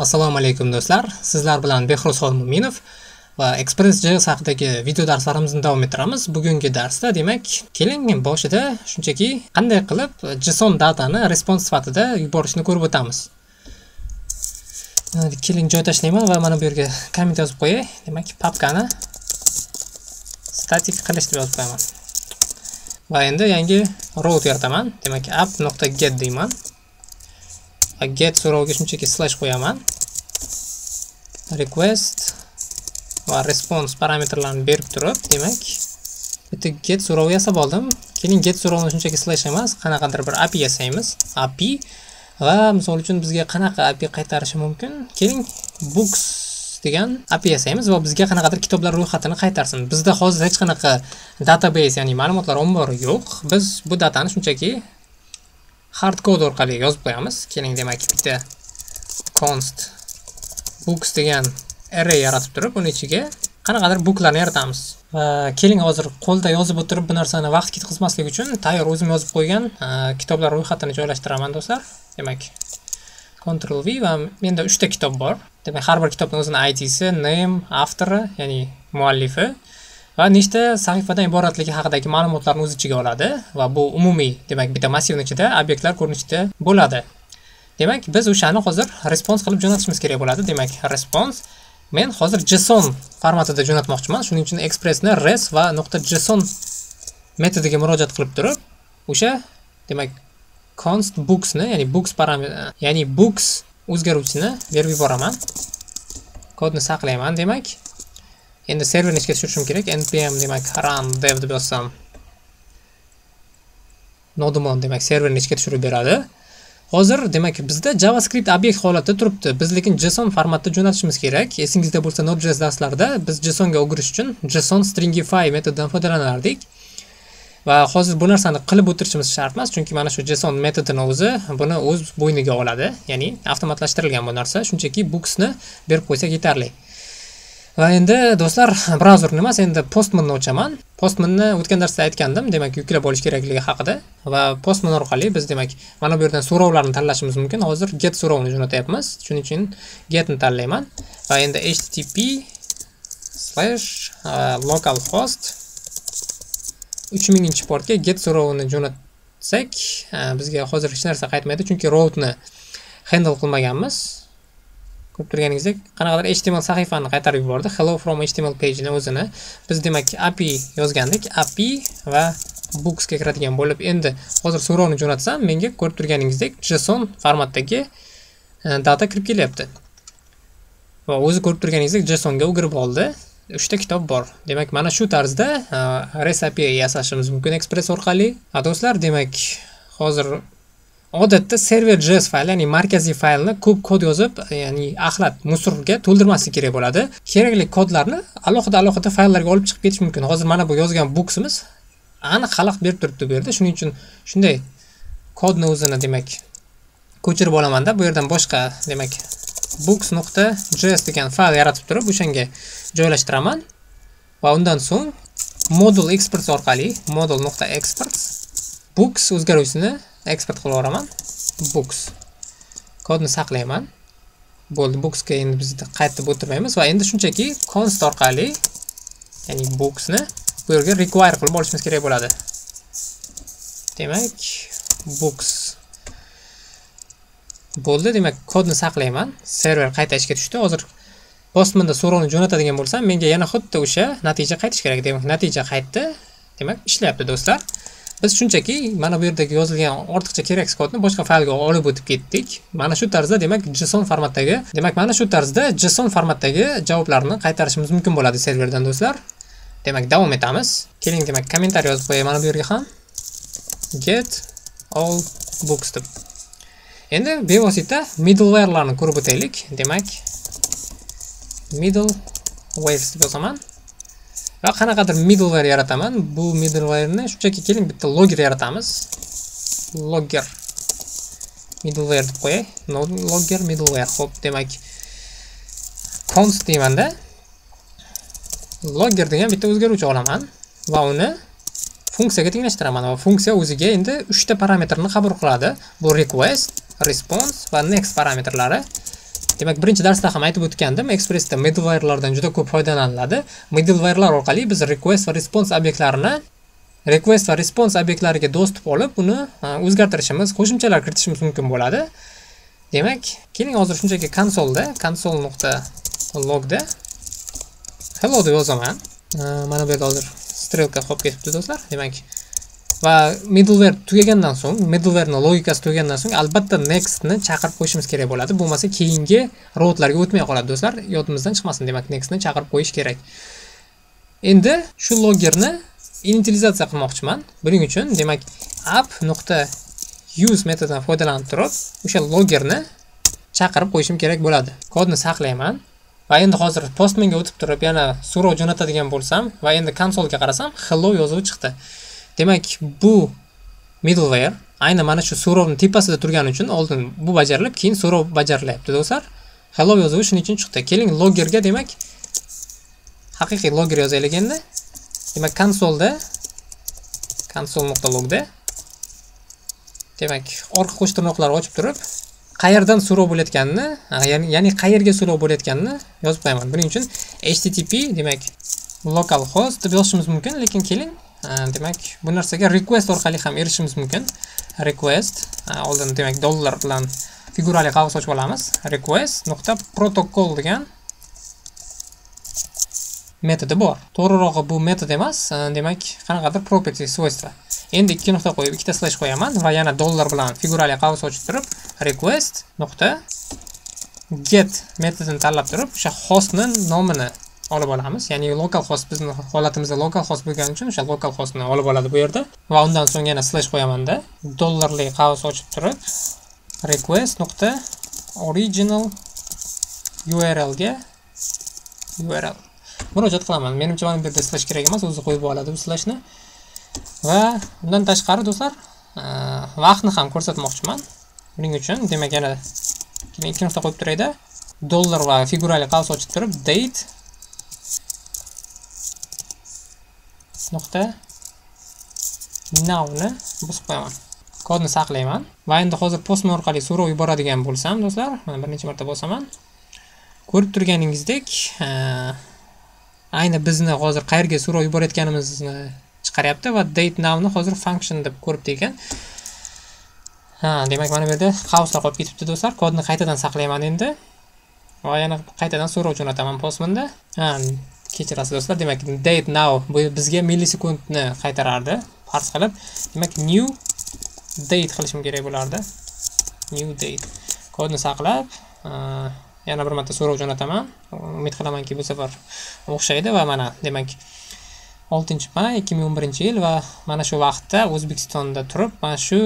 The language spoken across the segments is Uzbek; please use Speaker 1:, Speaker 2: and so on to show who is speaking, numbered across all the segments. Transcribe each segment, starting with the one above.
Speaker 1: assalomu alaykum do'stlar. Sizlar bilan behruz xolmo'minov va express.js haqidagi video darslarimizni davom ettiramiz. Bugungi darsda demak keling boshida shunchaki qanday qilib json datani respons sifatida yuborishni ko'rib o'tamiz. Keling joy tashlayman va mana bu yerga komment yozib qo'yay. Demak papkani statik qilish deb yozib qo'yaman. Va endi yangi route yarataman. Demak app nuqta get deyman get so'roviga shunchaki slash qo'yaman. Request va response parametrlarini berib turib demak bitta get so'rovi yasab oldim. Keyin get so'rovini shunchaki slash emas qanaqadir bir api yasaymiz. Api va misol uchun bizga qanaqa api qaytarishi mumkin? Keling books degan api yasaymiz va bizga qanaqadir kitoblar ro'yxatini qaytarsin. Bizda hozir hech qanaqa database ya'ni ma'lumotlar ombori yo'q. Biz bu datani shunchaki hard code orqali yozib qo'yamiz. Keling demak bitta const books degan array yaratib turib uni ichiga qanaqadir buklarni yaratamiz. Va keling hozir qo'lda yozib o'tirib bu narsani vaqt ketkazmaslik uchun tayyor o'zim yozib qo'ygan e, kitoblar ro'yxatini joylashtiraman do'stlar. Demak Ctrl V va menda 3 ta kitob bor. Demak, har bir kitobning o'zini IDsi, name, avtori, ya'ni muallifi va nechta sahifadan iboratligi haqidagi ma'lumotlarni o'z ichiga oladi. Va bu umumiy demak bitta massivni ichida obyektlar ko'rinishida bo'ladi. Demak biz o'shani hozir response qilib jo'natishimiz kerak bo'ladi. Demak response men hozir json formatida jo'natmoqchiman. Shuning uchun expressni res va nuqta json metodiga murojaat qilib turib o'sha demak const booksni ya'ni books parametr ya'ni books o'zgaruvchisini berib yuboraman. Kodni saqlayman demak. Endi serverni ishga tushirishim kerak. Npm demak run dev deb yozsam nodimon demak serverni ishga tushirib beradi. Hozir demak bizda javascript obyekt holatda turibdi. Biz lekin json formatda jo'natishimiz kerak. Esingizda bo'lsa node.js darslarida biz JSON ga o'girish uchun json stringify metodidan foydalanardik. Va hozir bu narsani qilib o'tirishimiz shart emas chunki mana shu json metodini o'zi buni o'z bo'yniga oladi. Ya'ni avtomatlashtirilgan bu narsa. Shunchaki booksni berib qo'ysak yetarli. Va endi do'stlar brauzerni emas endi postmanni ochaman. Postmanni o'tgan darsda aytgandim demak yuklab olish kerakligi haqida va postman orqali biz demak mana bu yerdan so'rovlarni tanlashimiz mumkin. Hozir get so'rovini jo'natyapmiz. Shuning uchun getni tanlayman. Va endi http slash uh, localhost uch minginchi portga get so'rovini jo'natsak uh, bizga hozir hech narsa qaytmaydi chunki routni handle qilmaganmiz. Ko'rib turganingizdek qanaqadir html sahifani qaytarib yubordi. Hello from html pageni o'zini biz demak api yozgandik. Api va booksga kiradigan bo'lib endi hozir so'rovni jo'natsam menga ko'rib turganingizdek json formatdagi e, data kirib kelyapti. Va o'zi ko'rib turganingizdek jsonga o'girib oldi. Uchta kitob bor. Demak mana shu tarzda e, res api yasashimiz mumkin express orqali. Do'stlar demak hozir odatda server js fayl ya'ni markaziy faylni ko'p kod yozib ya'ni axlat musorga to'ldirmaslik kerak bo'ladi. Kerakli kodlarni alohida alohida fayllarga olib chiqib ketish mumkin. Hozir mana bu yozgan buksimiz aniq xalaqit berib turibdi bu yerda. Shuning uchun shunday kodni o'zini demak ko'chirib olamanda bu yerdan boshqa demak books nuqta js degan fayl yaratib turib o'shanga joylashtiraman. Va undan so'ng modul exports orqali modul nuqta exports books o'zgaruvchisini eksport qilib yuboraman books. Kodni saqlayman. Bo'ldi booksga endi biz qaytib o'tirmaymiz va endi shunchaki const orqali ya'ni booksni bu yerga require qilib olishimiz kerak bo'ladi. Demak books. Bo'ldi demak kodni saqlayman. Server qayta ishga tushdi. Hozir postmanda so'rovni jo'natadigan bo'lsam menga yana xuddi o'sha natija qaytishi kerak. Demak natija qaytdi. Demak ishlayapti do'stlar. Biz shunchaki mana bu yerdagi yozilgan ortiqcha keraksiz kodni boshqa faylga olib o'tib ketdik. Mana shu tarzda demak json formatdagi demak mana shu tarzda json formatdagi javoblarni qaytarishimiz mumkin bo'ladi serverdan do'stlar. Demak davom etamiz. Keling demak kommentariy yozib qo'yay mana bu yerga ham. Get all books deb. Endi bevosita middlewarelarni ko'rib o'taylik. Demak middle waves deb yozaman. Va qanaqadir middleware yarataman. Bu middlewareni shunchaki keling bitta logger yaratamiz. Logger. Middleware deb qo'yay. Logger middleware. Ho'p demak. Const deymanda logger degan bitta o'zgaruvchi olaman va uni funksiyaga tenglashtiraman va funksiya o'ziga endi uchta parametrni qabul qiladi. Bu request response va next parametrlari. Demak birinchi darsda ham aytib o'tgandim expressda middlewarelardan juda ko'p foydalaniladi. Middlewarelar orqali biz request va response obyektlarini request va response obyektlariga dostуп olib uni o'zgartirishimiz qo'shimchalar kiritishimiz mumkin bo'ladi. Demak keling hozir shunchaki konsolda konsol nuqta logda hello deb yozaman. Mana bu yerda hozir strelka qolib ketibdi do'stlar. Demak va middleware tugagandan so'ng middleware logikasi tugagandan so'ng albatta next ni chaqirib qo'yishimiz kerak bo'ladi. Bo'lmasa keyingi robotlarga o'tmay qoladi do'stlar. Yodimizdan chiqmasin demak next ni chaqirib qo'yish kerak. Endi shu logerni initializatsiya qilmoqchiman. Buning uchun demak app nuqta use metodidan foydalanib turib o'sha logerni chaqirib qo'yishim kerak bo'ladi. Kodni saqlayman va endi hozir postmanga o'tib turib yana so'rov jo'natadigan bo'lsam va endi konsolga qarasam hello yozuvi chiqdi. Demak bu middleware ayni mana shu so'rovni tepasida turgani uchun oldin bu bajarilib keyin so'rov bajarilyapti do'stlar. Hello yozuvi shuning uchun chiqdi. Keling loggerga demak haqiqiy logger yozaylik endi. Demak konsolda konsol nuqta logda demak orqa qo'sh tirnoqlarni ochib turib qayerdan so'rov bo'layotganini ya'ni qayerga so'rov bo'layotganini yozib qo'yaman. Buning uchun http demak localhost deb yozishimiz mumkin. Lekin keling Э, demak bu narsaga request orqali ham erishishimiz mumkin. Request oldin demak dollar bilan figurali qavs ochib olamiz. Request nuqta protokol degan metodi bor. To'g'rirog'i bu metod emas demak qanaqadir property свойства endi ikki nuqta qo'yib ikkita slash qo'yaman va yana dollar bilan figurali qavs ochib turib request nuqta get metodini tanlab turib o'sha hostni nomini olib olamiz. Ya'ni local host bizni holatimizda local host bo'lgani uchun o'sha local hostni olib oladi bu yerda. Va undan so'ng yana slash qo'yamanda dollarli qavs ochib turib request nuqta original url ga url murojaat qilaman. Menimcha mana bu yerda slash kerak emas o'zi qo'yib oladi bu slashni. Va undan tashqari do'stlar e, vaqtni ham ko'rsatmoqchiman. Buning uchun demak yana ikki nuqta qo'yib turayda dollar va figurali qavs ochib turib date nuqta nowni bosib qo'yaman. Kodni saqlayman. Va endi hozir postman orqali so'rov yuboradigan bo'lsam do'stlar mana bir necha marta bosaman. Ko'rib turganingizdek ayni bizni hozir qayerga so'rov yuborayotganimizni chiqaryapti va date nowni hozir function deb ko'ribdi ekan. Ha demak mana bu yerda qavslar qolib ketibdi do'stlar. Kodni qaytadan saqlayman endi. Va yana qaytadan so'rov jo'nataman postmanda. Ha kechirasiz do'stlar. Demak date now bu bizga millisekundni qaytarardi farz qilib. Demak new date qilishim kerak bo'lardi. New date. Kodni saqlab yana bir marta so'rov jo'nataman. Umid qilamanki bu safar o'xshaydi va mana demak 6 may ikki ming o'n birinchi yil va mana shu vaqtda o'zbekistonda turib mana shu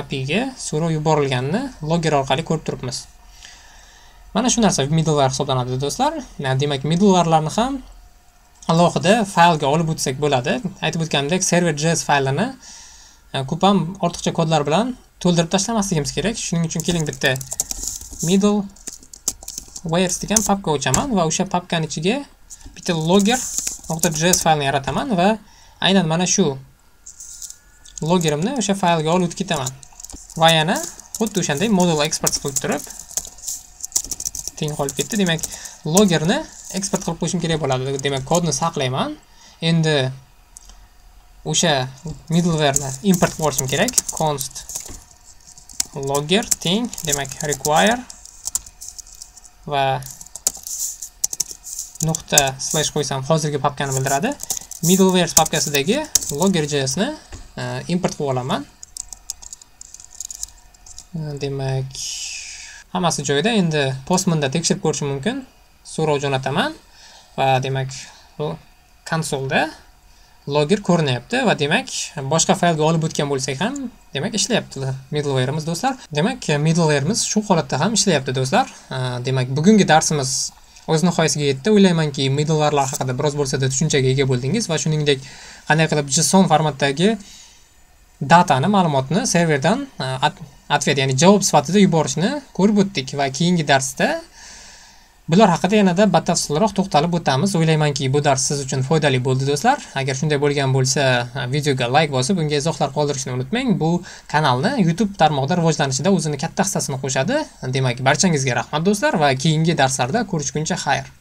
Speaker 1: apiga so'rov yuborilganini logger orqali ko'rib turibmiz. Mana shu narsa middleware hisoblanadi do'stlar. Demak middlewarelarni ham alohida faylga olib o'tsak bo'ladi. Aytib o'tganimdek server.js faylini e, ko'p ham ortiqcha kodlar bilan to'ldirib tashlamasligimiz kerak. Shuning uchun keling bitta middle wares degan papka ochaman va o'sha papkani ichiga bitta logger .js faylni yarataman va aynan mana shu loggerimni o'sha faylga olib o'tib ketaman. Va yana xuddi o'shanday modul export qilib turib teng qolib ketdi. Demak loggerni eksport qilib qo'yishim kerak bo'ladi demak kodni saqlayman. Endi o'sha middlewareni import qilib yuborishim kerak. Const logger teng demak require va nuqta slash qo'ysam hozirgi papkani bildiradi. Middleware papkasidagi logger.jsni e, import qilib olaman. Demak hammasi joyida. Endi postmanda tekshirib ko'rishim mumkin. So'rov jo'nataman va demak bu konsolda logger ko'rinyapti va demak boshqa faylga olib o'tgan bo'lsak ham demak ishlayapti middleware'imiz do'stlar. Demak middleware'imiz shu holatda ham ishlayapti do'stlar. Demak bugungi darsimiz o'z nihoyasiga yetdi. O'ylaymanki middleware'lar haqida biroz bo'lsada tushunchaga ega bo'ldingiz va shuningdek qanday qilib json formatdagi datani ma'lumotni serverdan ответ ya'ni javob sifatida yuborishni ko'rib o'tdik va keyingi darsda bular haqida yanada batafsilroq to'xtalib o'tamiz. O'ylaymanki bu dars siz uchun foydali bo'ldi do'stlar. Agar shunday bo'lgan bo'lsa videoga layk bosib unga izohlar qoldirishni unutmang. Bu kanalni youtube tarmog'ida rivojlanishida o'zini katta hissasini qo'shadi. Demak barchangizga rahmat do'stlar va keyingi darslarda ko'rishguncha xayr.